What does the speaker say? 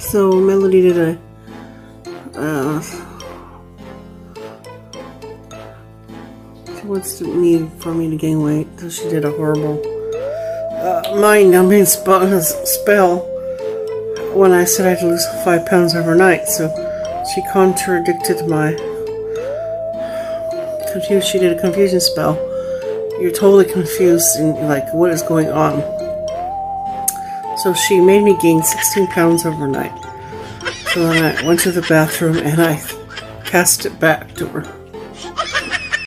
So Melody did a uh, she wants to need for me to gain weight, so she did a horrible uh, mind numbing sp spell when I said I'd lose five pounds overnight. So she contradicted my confused. She did a confusion spell. You're totally confused and like what is going on. So she made me gain 16 pounds overnight. So then I went to the bathroom and I cast it back to her.